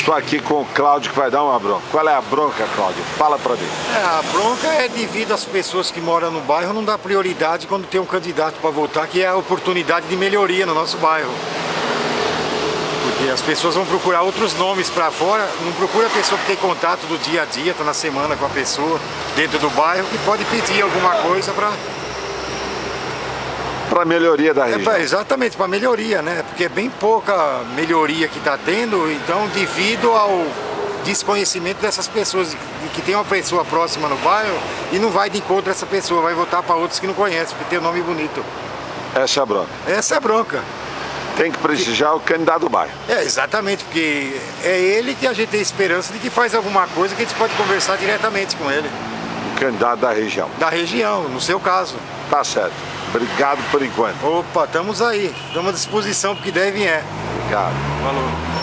Estou aqui com o Cláudio que vai dar uma bronca. Qual é a bronca, Cláudio? Fala para mim. É, a bronca é devido às pessoas que moram no bairro não dá prioridade quando tem um candidato para votar, que é a oportunidade de melhoria no nosso bairro. Porque as pessoas vão procurar outros nomes para fora, não procura a pessoa que tem contato do dia a dia, está na semana com a pessoa dentro do bairro, que pode pedir alguma coisa para para melhoria da é região. Pra, exatamente, para melhoria, né? Porque é bem pouca melhoria que está tendo, então devido ao desconhecimento dessas pessoas, de que tem uma pessoa próxima no bairro e não vai de encontro a essa pessoa, vai votar para outros que não conhecem, porque tem um nome bonito. Essa é a bronca. Essa é a bronca. Tem que prestigiar o candidato do bairro. É, exatamente, porque é ele que a gente tem esperança de que faz alguma coisa que a gente pode conversar diretamente com ele. O candidato da região. Da região, no seu caso. Tá certo. Obrigado por enquanto. Opa, estamos aí. Estamos à disposição porque deve é. Obrigado. Falou.